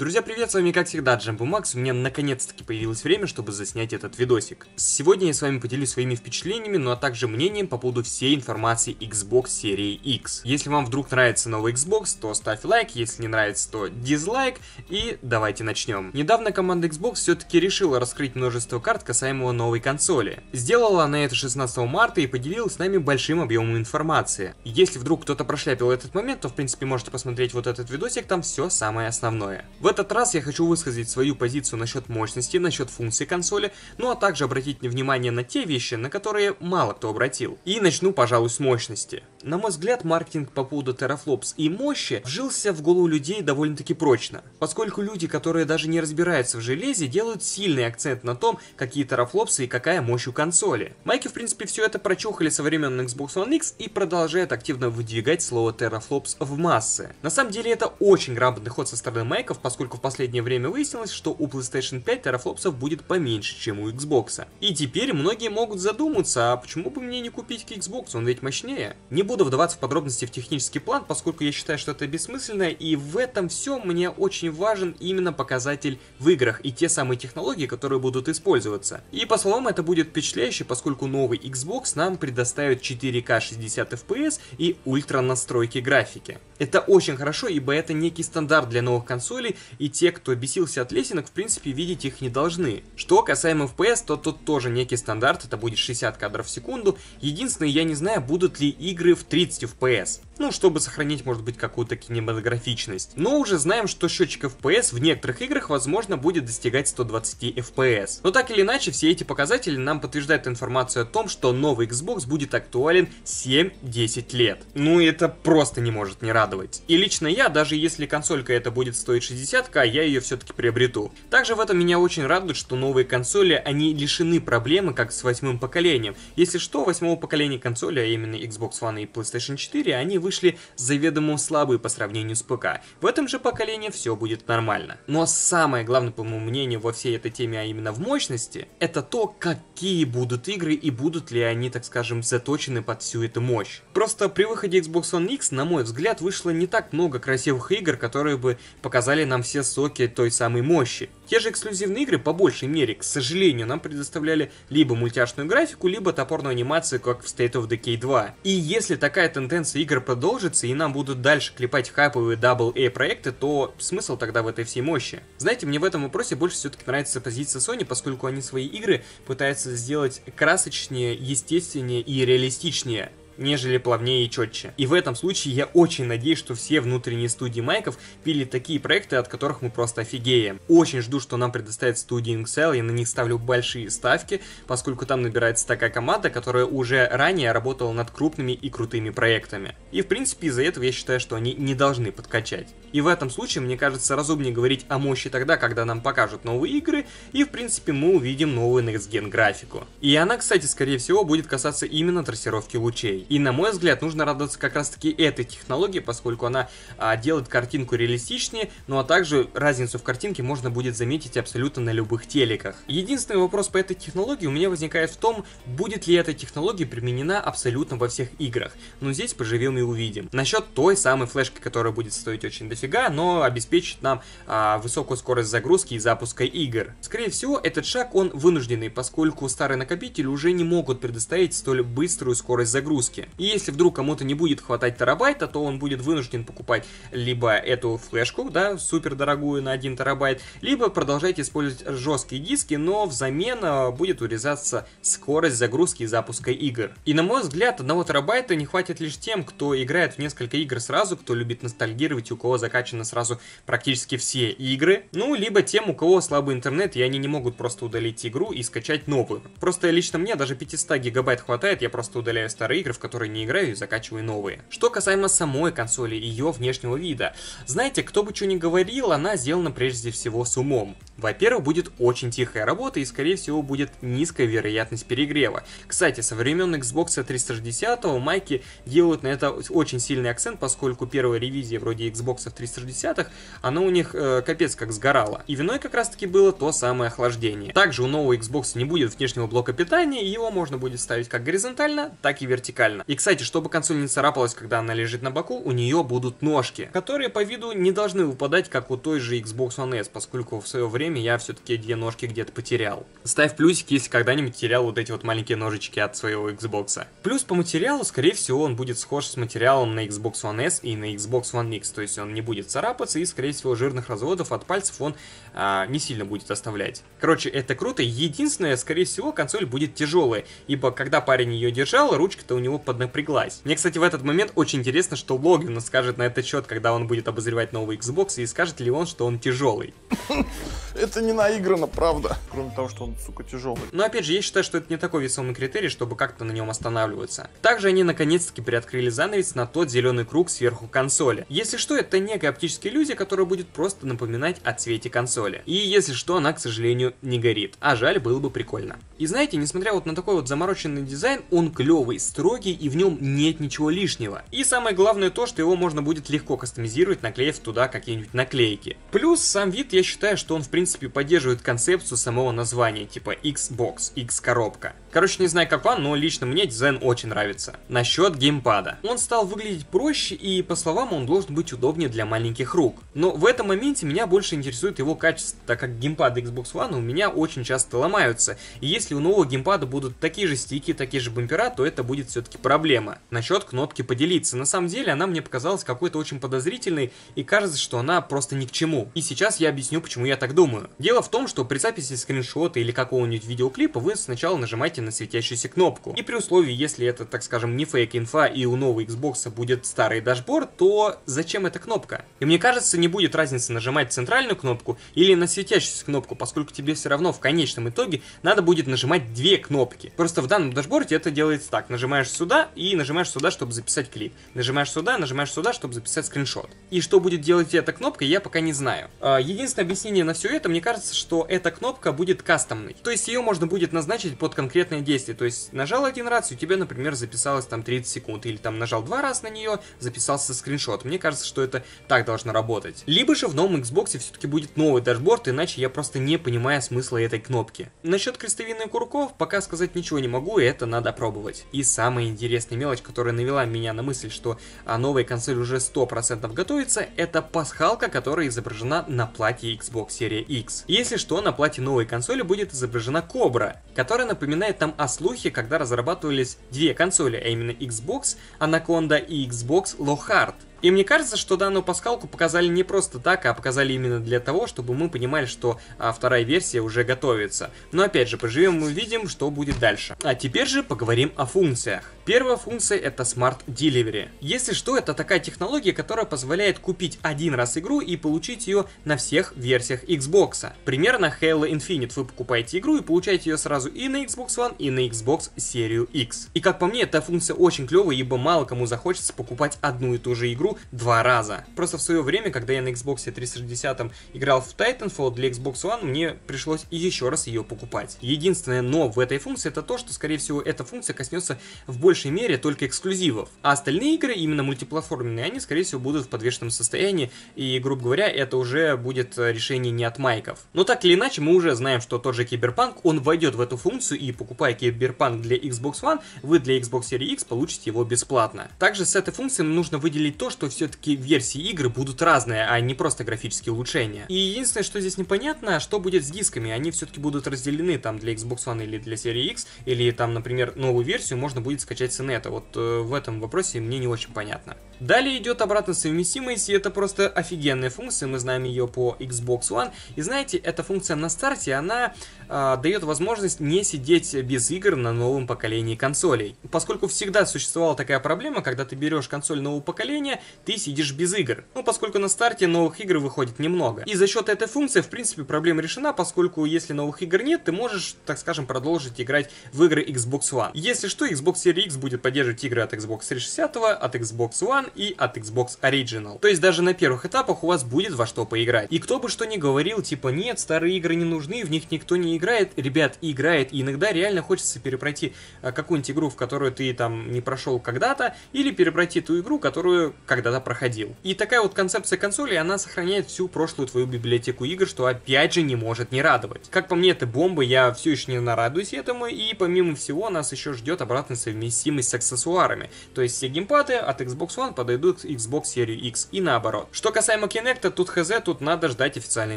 Друзья, привет, с вами как всегда Джамбу Макс, у меня наконец-таки появилось время, чтобы заснять этот видосик. Сегодня я с вами поделюсь своими впечатлениями, ну а также мнением по поводу всей информации Xbox серии X. Если вам вдруг нравится новый Xbox, то ставь лайк, если не нравится, то дизлайк, и давайте начнем. Недавно команда Xbox все-таки решила раскрыть множество карт касаемо новой консоли. Сделала она это 16 марта и поделилась с нами большим объемом информации. Если вдруг кто-то прошляпил этот момент, то в принципе можете посмотреть вот этот видосик, там все самое основное. В этот раз я хочу высказать свою позицию насчет мощности, насчет функций консоли, ну а также обратить внимание на те вещи, на которые мало кто обратил. И начну, пожалуй, с мощности. На мой взгляд, маркетинг по поводу терафлопс и мощи вжился в голову людей довольно-таки прочно, поскольку люди, которые даже не разбираются в железе, делают сильный акцент на том, какие терафлопсы и какая мощь у консоли. Майки, в принципе, все это прочухали со времен Xbox One X и продолжают активно выдвигать слово терафлопс в массы. На самом деле, это очень грамотный ход со стороны майков, поскольку в последнее время выяснилось, что у PlayStation 5 терафлопсов будет поменьше, чем у Xbox. И теперь многие могут задуматься, а почему бы мне не купить Xbox, он ведь мощнее? Не буду вдаваться в подробности в технический план, поскольку я считаю, что это бессмысленно, и в этом все мне очень важен именно показатель в играх и те самые технологии, которые будут использоваться. И по словам это будет впечатляюще, поскольку новый Xbox нам предоставит 4К 60 FPS и ультра настройки графики. Это очень хорошо, ибо это некий стандарт для новых консолей, и те, кто бесился от лесенок, в принципе видеть их не должны. Что касаемо FPS, то тут тоже некий стандарт, это будет 60 кадров в секунду. Единственное, я не знаю, будут ли игры в 30 FPS. Ну, чтобы сохранить, может быть, какую-то кинематографичность. Но уже знаем, что счетчик FPS в некоторых играх, возможно, будет достигать 120 FPS. Но так или иначе, все эти показатели нам подтверждают информацию о том, что новый Xbox будет актуален 7-10 лет. Ну, это просто не может не радовать. И лично я, даже если консолька это будет стоить 60к, я ее все-таки приобрету. Также в этом меня очень радует, что новые консоли, они лишены проблемы, как с восьмым поколением. Если что, восьмого поколения консоли, а именно Xbox One и PlayStation 4, они вышли заведомо слабые по сравнению с ПК. В этом же поколении все будет нормально. Но самое главное, по моему мнению, во всей этой теме, а именно в мощности, это то, какие будут игры и будут ли они, так скажем, заточены под всю эту мощь. Просто при выходе Xbox One X, на мой взгляд, вышло не так много красивых игр, которые бы показали нам все соки той самой мощи. Те же эксклюзивные игры, по большей мере, к сожалению, нам предоставляли либо мультяшную графику, либо топорную анимацию, как в State of Decay 2. И если такая тенденция игр продолжится, и нам будут дальше клепать хайповые AA проекты, то смысл тогда в этой всей мощи? Знаете, мне в этом вопросе больше все-таки нравится позиция Sony, поскольку они свои игры пытаются сделать красочнее, естественнее и реалистичнее нежели плавнее и четче. И в этом случае я очень надеюсь, что все внутренние студии майков пили такие проекты, от которых мы просто офигеем. Очень жду, что нам предоставит студия Inxel, я на них ставлю большие ставки, поскольку там набирается такая команда, которая уже ранее работала над крупными и крутыми проектами. И в принципе из-за этого я считаю, что они не должны подкачать. И в этом случае, мне кажется, разумнее говорить о мощи тогда, когда нам покажут новые игры, и в принципе мы увидим новую Next Gen графику. И она, кстати, скорее всего, будет касаться именно трассировки лучей. И на мой взгляд, нужно радоваться как раз таки этой технологии, поскольку она а, делает картинку реалистичнее, ну а также разницу в картинке можно будет заметить абсолютно на любых телеках. Единственный вопрос по этой технологии у меня возникает в том, будет ли эта технология применена абсолютно во всех играх. Но здесь поживем и увидим. Насчет той самой флешки, которая будет стоить очень дофига, но обеспечит нам а, высокую скорость загрузки и запуска игр. Скорее всего, этот шаг он вынужденный, поскольку старые накопители уже не могут предоставить столь быструю скорость загрузки флешки. И если вдруг кому-то не будет хватать терабайта, то он будет вынужден покупать либо эту флешку, да, супер дорогую на 1 терабайт, либо продолжать использовать жесткие диски, но взамен а, будет урезаться скорость загрузки и запуска игр. И на мой взгляд, 1 терабайта не хватит лишь тем, кто играет в несколько игр сразу, кто любит ностальгировать, у кого закачаны сразу практически все игры, ну, либо тем, у кого слабый интернет, и они не могут просто удалить игру и скачать новую. Просто лично мне даже 500 гигабайт хватает, я просто удаляю старые игры, которые не играю и закачиваю новые. Что касаемо самой консоли и ее внешнего вида. Знаете, кто бы что ни говорил, она сделана прежде всего с умом. Во-первых, будет очень тихая работа и скорее всего будет низкая вероятность перегрева. Кстати, со времен Xbox 360 майки делают на это очень сильный акцент, поскольку первая ревизия вроде Xbox 360 она у них э, капец как сгорала. И виной как раз таки было то самое охлаждение. Также у нового Xbox не будет внешнего блока питания, и его можно будет ставить как горизонтально, так и вертикально идеально. И, кстати, чтобы консоль не царапалась, когда она лежит на боку, у нее будут ножки, которые по виду не должны выпадать, как у той же Xbox One S, поскольку в свое время я все-таки две ножки где-то потерял. Ставь плюсик, если когда-нибудь терял вот эти вот маленькие ножички от своего Xbox. Плюс по материалу, скорее всего, он будет схож с материалом на Xbox One S и на Xbox One X, то есть он не будет царапаться и, скорее всего, жирных разводов от пальцев он а, не сильно будет оставлять. Короче, это круто. Единственное, скорее всего, консоль будет тяжелая, ибо когда парень ее держал, ручка-то у него поднапряглась. Мне, кстати, в этот момент очень интересно, что Логвин скажет на этот счет, когда он будет обозревать новый Xbox, и скажет ли он, что он тяжелый. Это не наиграно, правда. Кроме того, что он, сука, тяжелый. Но опять же, я считаю, что это не такой весомый критерий, чтобы как-то на нем останавливаться. Также они наконец-таки приоткрыли занавес на тот зеленый круг сверху консоли. Если что, это некая оптическая иллюзия, которая будет просто напоминать о цвете консоли. И если что, она, к сожалению, не горит. А жаль, было бы прикольно. И знаете, несмотря вот на такой вот замороченный дизайн, он клевый, строгий и в нем нет ничего лишнего. И самое главное то, что его можно будет легко кастомизировать, наклеив туда какие-нибудь наклейки. Плюс сам вид, я считаю, что он в принципе поддерживает концепцию самого названия, типа Xbox, X-коробка. Короче, не знаю как вам, но лично мне дизайн очень нравится. Насчет геймпада. Он стал выглядеть проще и, по словам, он должен быть удобнее для маленьких рук. Но в этом моменте меня больше интересует его качество, так как геймпады Xbox One у меня очень часто ломаются. И если у нового геймпада будут такие же стики, такие же бампера, то это будет все-таки проблема. Насчет кнопки поделиться. На самом деле она мне показалась какой-то очень подозрительной и кажется, что она просто ни к чему. И сейчас я объясню, почему я так думаю. Дело в том, что при записи скриншота или какого-нибудь видеоклипа вы сначала нажимаете на светящуюся кнопку. И при условии, если это, так скажем, не фейк инфа и у нового Xbox будет старый дашборд, то зачем эта кнопка? И мне кажется, не будет разницы нажимать центральную кнопку или на светящуюся кнопку, поскольку тебе все равно в конечном итоге надо будет нажимать две кнопки. Просто в данном дашборде это делается так. Нажимаешь сюда и нажимаешь сюда, чтобы записать клип. Нажимаешь сюда, нажимаешь сюда, чтобы записать скриншот. И что будет делать эта кнопка, я пока не знаю. А, единственное объяснение на все это, мне кажется, что эта кнопка будет кастомной. То есть ее можно будет назначить под конкретное действие. То есть нажал один раз, и у тебя, например, записалось там 30 секунд. Или там нажал два раза на нее, записался скриншот. Мне кажется, что это так должно работать. Либо же в новом Xbox все-таки будет новый дашборд, иначе я просто не понимаю смысла этой кнопки. Насчет крестовинных курков пока сказать ничего не могу, и это надо пробовать. И самая интересная мелочь, которая навела меня на мысль, что а, новая консоль уже 100% готовится, это пасхалка, которая изображена на платье Xbox Series X. Если что, на платье новой консоли будет изображена кобра, которая напоминает там о слухе, когда разрабатывались две консоли, а именно Xbox Anaconda и Xbox Lockhart. И мне кажется, что данную пасхалку показали не просто так, а показали именно для того, чтобы мы понимали, что а, вторая версия уже готовится. Но опять же, поживем и увидим, что будет дальше. А теперь же поговорим о функциях. Первая функция это Smart Delivery. Если что, это такая технология, которая позволяет купить один раз игру и получить ее на всех версиях Xbox. Примерно Halo Infinite вы покупаете игру и получаете ее сразу и на Xbox One, и на Xbox Series X. И как по мне, эта функция очень клевая, ибо мало кому захочется покупать одну и ту же игру два раза. Просто в свое время, когда я на Xbox 360 играл в Titanfall для Xbox One, мне пришлось еще раз ее покупать. Единственное но в этой функции это то, что скорее всего эта функция коснется в большей мере только эксклюзивов. А остальные игры, именно мультиплатформенные, они скорее всего будут в подвешенном состоянии, и, грубо говоря, это уже будет решение не от майков. Но так или иначе, мы уже знаем, что тот же Киберпанк, он войдет в эту функцию, и покупая Киберпанк для Xbox One, вы для Xbox Series X получите его бесплатно. Также с этой функцией нужно выделить то, что что все-таки версии игры будут разные, а не просто графические улучшения. И единственное, что здесь непонятно, что будет с дисками. Они все-таки будут разделены там для Xbox One или для серии X, или там, например, новую версию можно будет скачать с инета. Вот э, в этом вопросе мне не очень понятно. Далее идет обратная совместимость, и это просто офигенная функция, мы знаем ее по Xbox One. И знаете, эта функция на старте, она э, дает возможность не сидеть без игр на новом поколении консолей. Поскольку всегда существовала такая проблема, когда ты берешь консоль нового поколения, ты сидишь без игр. Ну, поскольку на старте новых игр выходит немного. И за счет этой функции, в принципе, проблема решена, поскольку если новых игр нет, ты можешь, так скажем, продолжить играть в игры Xbox One. Если что, Xbox Series X будет поддерживать игры от Xbox 360, от Xbox One и от Xbox Original. То есть даже на первых этапах у вас будет во что поиграть. И кто бы что ни говорил, типа, нет, старые игры не нужны, в них никто не играет. Ребят, играет, и иногда реально хочется перепройти а, какую-нибудь игру, в которую ты там не прошел когда-то, или перепройти ту игру, которую когда когда-то проходил. И такая вот концепция консоли, она сохраняет всю прошлую твою библиотеку игр, что опять же не может не радовать. Как по мне, это бомба, я все еще не нарадуюсь этому, и помимо всего нас еще ждет обратная совместимость с аксессуарами. То есть все геймпады от Xbox One подойдут к Xbox Series X и наоборот. Что касаемо Kinect, тут хз, тут надо ждать официальной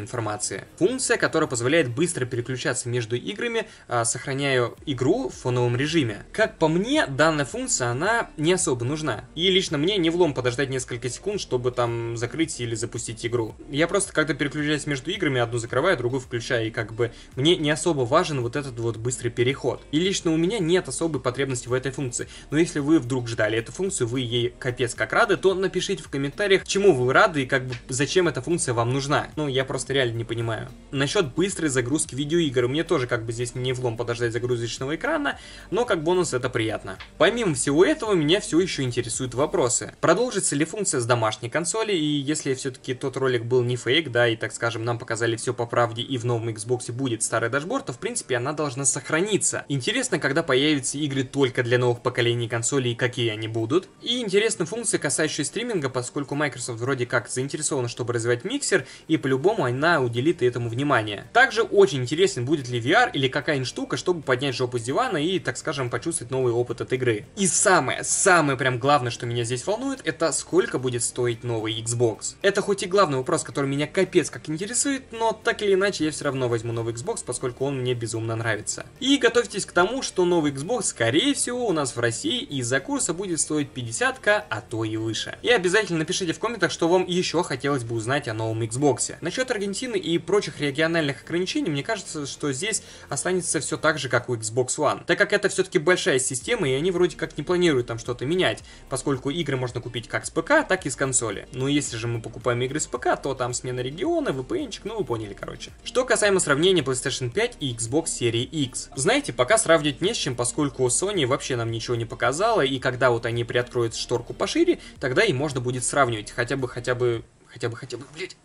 информации. Функция, которая позволяет быстро переключаться между играми, а, сохраняя игру в фоновом режиме. Как по мне, данная функция, она не особо нужна. И лично мне не влом подождать несколько секунд, чтобы там закрыть или запустить игру. Я просто, когда переключаюсь между играми, одну закрываю, другую включаю, и как бы мне не особо важен вот этот вот быстрый переход. И лично у меня нет особой потребности в этой функции. Но если вы вдруг ждали эту функцию, вы ей капец как рады, то напишите в комментариях, чему вы рады и как бы зачем эта функция вам нужна. Ну, я просто реально не понимаю. Насчет быстрой загрузки видеоигр, мне тоже как бы здесь не влом подождать загрузочного экрана, но как бонус это приятно. Помимо всего этого, меня все еще интересуют вопросы. Продолжится ли функция с домашней консоли, и если все-таки тот ролик был не фейк, да, и так скажем, нам показали все по правде, и в новом Xbox будет старый дашборд, то в принципе она должна сохраниться. Интересно, когда появятся игры только для новых поколений консолей, и какие они будут. И интересны функции, касающиеся стриминга, поскольку Microsoft вроде как заинтересована, чтобы развивать миксер, и по-любому она уделит этому внимание. Также очень интересен, будет ли VR или какая-нибудь штука, чтобы поднять жопу с дивана и, так скажем, почувствовать новый опыт от игры. И самое, самое прям главное, что меня здесь волнует, это сколько будет стоить новый Xbox. Это хоть и главный вопрос, который меня капец как интересует, но так или иначе я все равно возьму новый Xbox, поскольку он мне безумно нравится. И готовьтесь к тому, что новый Xbox, скорее всего, у нас в России из-за курса будет стоить 50к, а то и выше. И обязательно напишите в комментах, что вам еще хотелось бы узнать о новом Xbox. Насчет Аргентины и прочих региональных ограничений, мне кажется, что здесь останется все так же, как у Xbox One. Так как это все-таки большая система, и они вроде как не планируют там что-то менять, поскольку игры можно купить как с ПК, так и с консоли. Но если же мы покупаем игры с ПК, то там смена региона, VPN-чик, ну вы поняли, короче. Что касаемо сравнения PlayStation 5 и Xbox Series X. Знаете, пока сравнивать не с чем, поскольку Sony вообще нам ничего не показала, и когда вот они приоткроют шторку пошире, тогда и можно будет сравнивать, хотя бы, хотя бы, хотя бы, хотя бы, блять.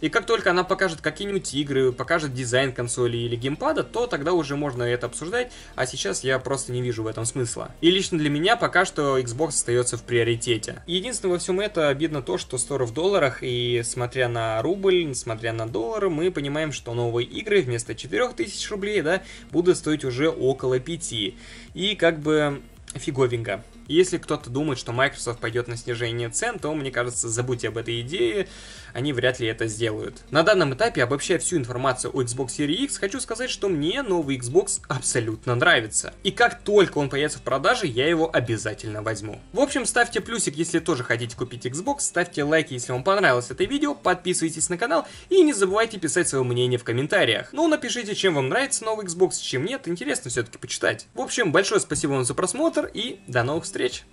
И как только она покажет какие-нибудь игры, покажет дизайн консоли или геймпада, то тогда уже можно это обсуждать, а сейчас я просто не вижу в этом смысла. И лично для меня пока что Xbox остается в приоритете. Единственное во всем это обидно то, что 100 в долларах, и смотря на рубль, смотря на доллар, мы понимаем, что новые игры вместо 4000 рублей, да, будут стоить уже около 5. И как бы фиговенько. Если кто-то думает, что Microsoft пойдет на снижение цен, то, мне кажется, забудьте об этой идее, они вряд ли это сделают. На данном этапе, обобщая всю информацию о Xbox Series X, хочу сказать, что мне новый Xbox абсолютно нравится. И как только он появится в продаже, я его обязательно возьму. В общем, ставьте плюсик, если тоже хотите купить Xbox, ставьте лайки, если вам понравилось это видео, подписывайтесь на канал и не забывайте писать свое мнение в комментариях. Ну, напишите, чем вам нравится новый Xbox, чем нет, интересно все-таки почитать. В общем, большое спасибо вам за просмотр и до новых встреч!